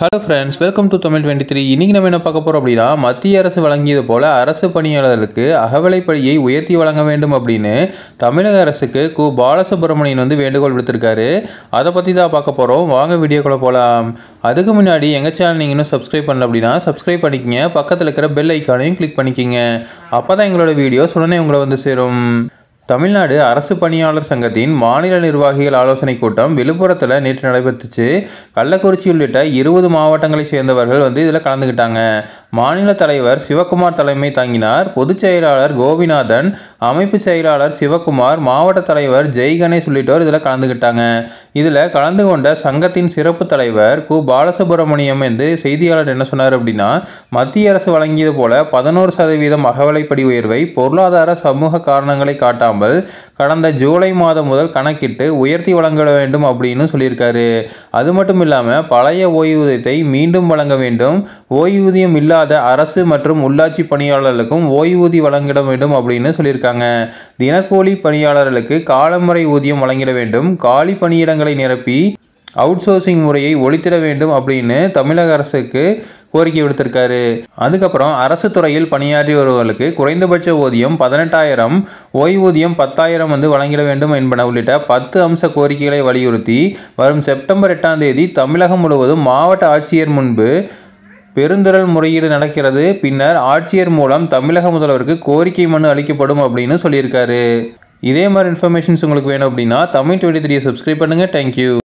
Hello friends welcome to Tamil twenty three இன்றைக்கி நம்ம என்ன பார்க்க போகிறோம் அப்படின்னா மத்திய அரசு வழங்கியது போல் அரசு பணியாளர்களுக்கு அகவலைப்படியை உயர்த்தி வழங்க வேண்டும் அப்படின்னு தமிழக அரசுக்கு கு. பாலசுப்ரமணியன் வந்து வேண்டுகோள் விடுத்திருக்காரு. அதை பற்றி தான் பார்க்க போகிறோம் வாங்க வீடியோக்குள்ளே போகலாம் அதுக்கு முன்னாடி எங்கள் சேனல் நீங்கள் இன்னும் சப்ஸ்கிரைப் பண்ணல அப்படின்னா சப்ஸ்கிரைப் பண்ணிக்கிங்க. பக்கத்தில் இருக்கிற பெல் ஐக்கானையும் கிளிக் பண்ணிக்கிங்க. அப்போ தான் எங்களோட வீடியோஸ் உடனே உங்களை வந்து சேரும். தமிழ்நாடு அரசு பணியாளர் சங்கத்தின் மாநில நிர்வாகிகள் ஆலோசனை கூட்டம் விழுப்புரத்தில் நேற்று நடைபெற்றுச்சு. கள்ளக்குறிச்சி உள்ளிட்ட இருபது மாவட்டங்களை சேர்ந்தவர்கள் வந்து இதில் கலந்துக்கிட்டாங்க மாநில தலைவர் சிவக்குமார் தலைமை தாங்கினார். பொதுச் செயலாளர் கோபிநாதன் அமைப்பு செயலாளர் சிவக்குமார் மாவட்ட தலைவர் ஜெய்கணேஷ் உள்ளிட்டோர் இதில் கலந்துக்கிட்டாங்க இதில் கலந்து கொண்ட சங்கத்தின் சிறப்பு தலைவர் கு. பாலசுப்ரமணியம் என்று செய்தியாளர் என்ன சொன்னார் அப்படின்னா மத்திய அரசு வழங்கியது போல பதினோரு சதவீதம் அகவலைப்படி உயர்வை பொருளாதார சமூக காரணங்களை காட்டாமல் கடந்த ஜூலை மாதம் முதல் கணக்கிட்டு உயர்த்தி வழங்க வேண்டும் அப்படின்னு சொல்லியிருக்காரு. அது மட்டும் இல்லாமல் பழைய ஓய்வூதியத்தை மீண்டும் வழங்க வேண்டும். ஓய்வூதியம் இல்லாத அரசு மற்றும் உள்ளாட்சி பணியாளர்களுக்கும் ஓய்வூதியம் வழங்கிட வேண்டும் அப்படின்னு சொல்லியிருக்காங்க. தினக்கூலி பணியாளர்களுக்கு காலமுறை ஊதியம் வழங்கிட வேண்டும். காலி பணியிடங்களை நிரப்பி அவுட் சோர்சிங் முறையை ஒழித்திட வேண்டும் அப்படின்னு தமிழக அரசுக்கு கோரிக்கை விடுத்திருக்காரு. அதுக்கப்புறம் அரசு துறையில் பணியாற்றி வருவர்களுக்கு குறைந்தபட்ச ஊதியம் பதினெட்டாயிரம் ஓய்வூதியம் பத்தாயிரம் வந்து வழங்கிட வேண்டும் என்பன உள்ளிட்ட பத்து அம்ச கோரிக்கைகளை வலியுறுத்தி வரும் செப்டம்பர் எட்டாம் தேதி தமிழகம் முழுவதும் மாவட்ட ஆட்சியர் முன்பு பெருந்திரள் முறையீடு நடக்கிறது. பின்னர் ஆட்சியர் மூலம் தமிழக முதல்வருக்கு கோரிக்கை மனு அளிக்கப்படும் அப்படின்னு சொல்லியிருக்காரு. இதே மாதிரி இன்ஃபர்மேஷன்ஸ் உங்களுக்கு வேணும் அப்படின்னா தமிழ் டுவெண்ட்டி த்ரீயை சப்ஸ்கிரைப் பண்ணுங்கள் தேங்க்யூ